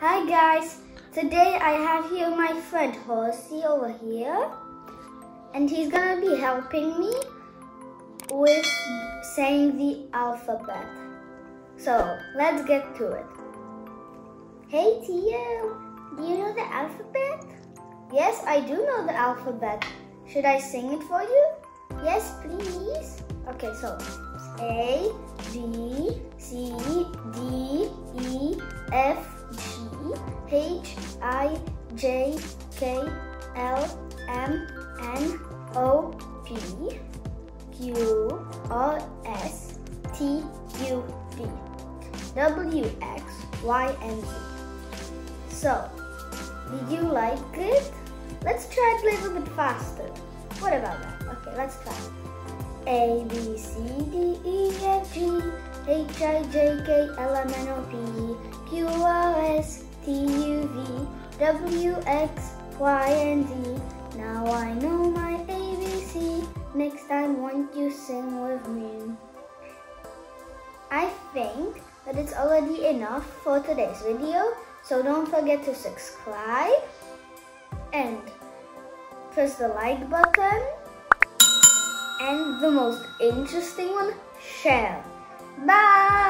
Hi guys, today I have here my friend Horsey over here and he's gonna be helping me with saying the alphabet. So let's get to it. Hey Tio, do you know the alphabet? Yes, I do know the alphabet. Should I sing it for you? Yes, please. Okay, so A, B, C, D, E, F, H, I, J, K, L, M, N, O, P, Q, R, S, T, U, V, W, X, Y, and Z. So, did you like it? Let's try it a little bit faster. What about that? Okay, let's try. A, B, C, D, E, H, I, J, K, L, M, N, O, P, Q, R, S, T, U, V, W, X, Y, and Z. Now I know my ABC. Next time, won't you sing with me? I think that it's already enough for today's video. So don't forget to subscribe and press the like button and the most interesting one, share. 拜。